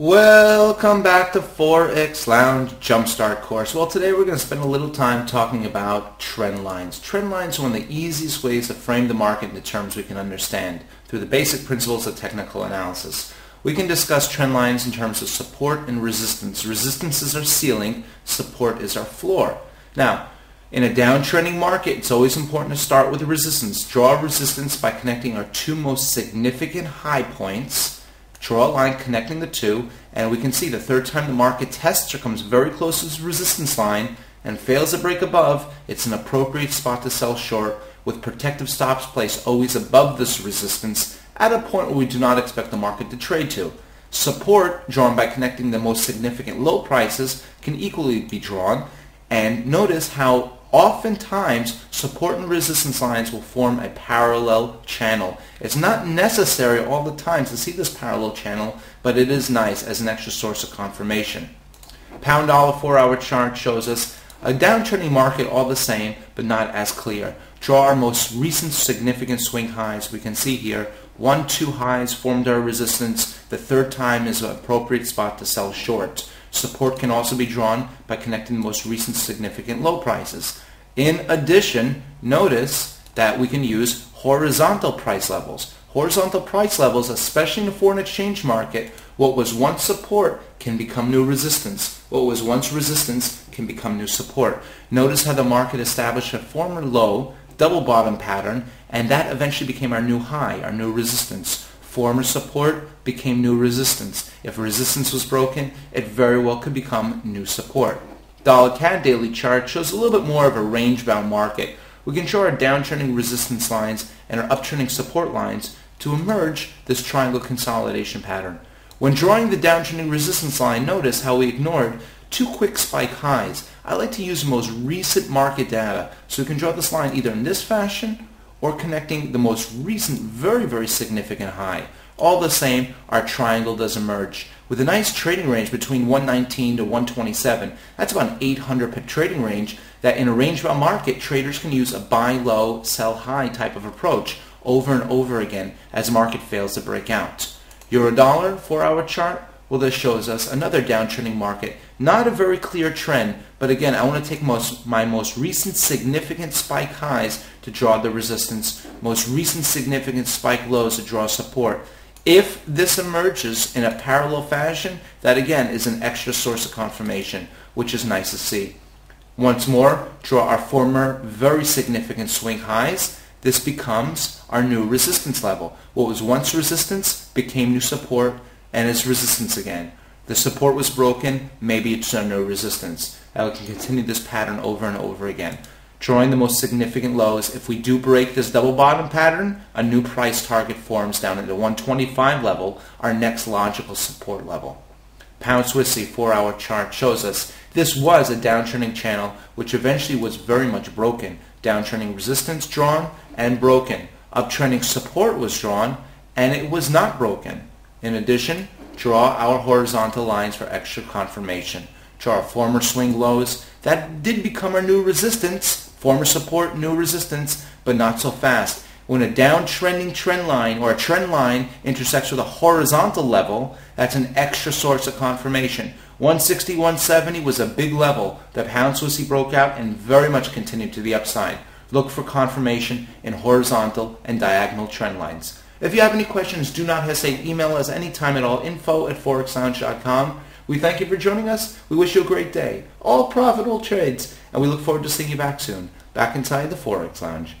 Welcome back to Forex Lounge Jumpstart course. Well, today we're going to spend a little time talking about trend lines. Trend lines are one of the easiest ways to frame the market into terms we can understand through the basic principles of technical analysis. We can discuss trend lines in terms of support and resistance. Resistance is our ceiling, support is our floor. Now, in a downtrending market, it's always important to start with resistance. Draw resistance by connecting our two most significant high points draw a line connecting the two, and we can see the third time the market tests or comes very close to this resistance line and fails to break above, it's an appropriate spot to sell short with protective stops placed always above this resistance at a point where we do not expect the market to trade to. Support, drawn by connecting the most significant low prices, can equally be drawn, and notice how Oftentimes, support and resistance lines will form a parallel channel. It's not necessary all the time to see this parallel channel, but it is nice as an extra source of confirmation. Pound dollar 4-hour chart shows us a downtrending market all the same, but not as clear. Draw our most recent significant swing highs. We can see here, one, two highs formed our resistance. The third time is an appropriate spot to sell short. Support can also be drawn by connecting the most recent significant low prices. In addition, notice that we can use horizontal price levels. Horizontal price levels, especially in the foreign exchange market, what was once support can become new resistance. What was once resistance can become new support. Notice how the market established a former low, double bottom pattern, and that eventually became our new high, our new resistance. Former support became new resistance. If resistance was broken, it very well could become new support. Dollar CAD daily chart shows a little bit more of a range-bound market. We can show our downtrending resistance lines and our uptrending support lines to emerge this triangle consolidation pattern. When drawing the downtrending resistance line, notice how we ignored two quick spike highs. I like to use the most recent market data so we can draw this line either in this fashion or connecting the most recent very, very significant high. All the same, our triangle does emerge. With a nice trading range between 119 to 127, that's about an 800 pip trading range that in a range-bound market, traders can use a buy low, sell high type of approach over and over again as the market fails to break out. Euro dollar, 4-hour chart, well, this shows us another downtrending market. Not a very clear trend, but again, I want to take most, my most recent significant spike highs to draw the resistance, most recent significant spike lows to draw support. If this emerges in a parallel fashion, that again is an extra source of confirmation, which is nice to see. Once more, draw our former very significant swing highs. This becomes our new resistance level. What was once resistance became new support and it's resistance again. The support was broken, maybe it's no resistance. We can continue this pattern over and over again. Drawing the most significant lows, if we do break this double bottom pattern, a new price target forms down at the 125 level, our next logical support level. Pound Swissy 4-hour chart shows us this was a downtrending channel which eventually was very much broken. Downtrending resistance drawn and broken. Uptrending support was drawn and it was not broken. In addition, draw our horizontal lines for extra confirmation. to our former swing lows. That did become our new resistance. Former support, new resistance, but not so fast. When a downtrending trend line or a trend line intersects with a horizontal level, that's an extra source of confirmation. 160, 170 was a big level. The pound Swissy broke out and very much continued to the upside. Look for confirmation in horizontal and diagonal trend lines. If you have any questions, do not hesitate. Email us anytime at all, info at forexlounge.com. We thank you for joining us. We wish you a great day. All profitable trades. And we look forward to seeing you back soon, back inside the Forex Lounge.